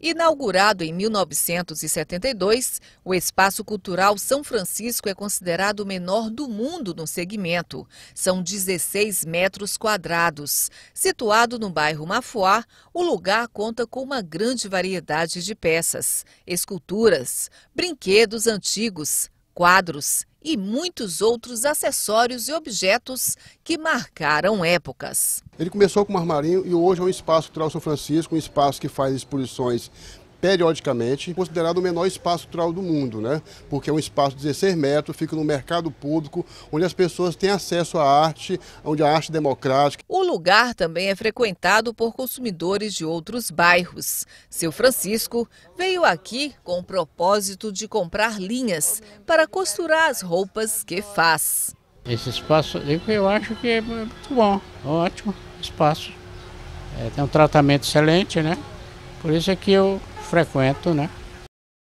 Inaugurado em 1972, o Espaço Cultural São Francisco é considerado o menor do mundo no segmento. São 16 metros quadrados. Situado no bairro Mafuá, o lugar conta com uma grande variedade de peças, esculturas, brinquedos antigos, quadros e muitos outros acessórios e objetos que marcaram épocas. Ele começou com o armarinho e hoje é um espaço cultural São Francisco, um espaço que faz exposições periodicamente, considerado o menor espaço cultural do mundo, né? Porque é um espaço de 16 metros, fica no mercado público, onde as pessoas têm acesso à arte, onde a arte é democrática. O lugar também é frequentado por consumidores de outros bairros. Seu Francisco veio aqui com o propósito de comprar linhas para costurar as roupas que faz. Esse espaço eu acho que é muito bom, ótimo espaço. É, tem um tratamento excelente, né? Por isso é que eu frequento, né?